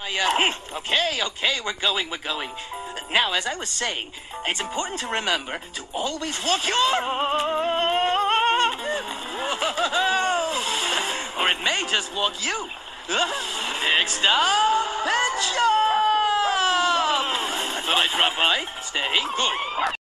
I, uh, okay, okay, we're going, we're going. Now, as I was saying, it's important to remember to always walk your. or it may just walk you. Next up, the job. Thought I'd drop by. Stay good.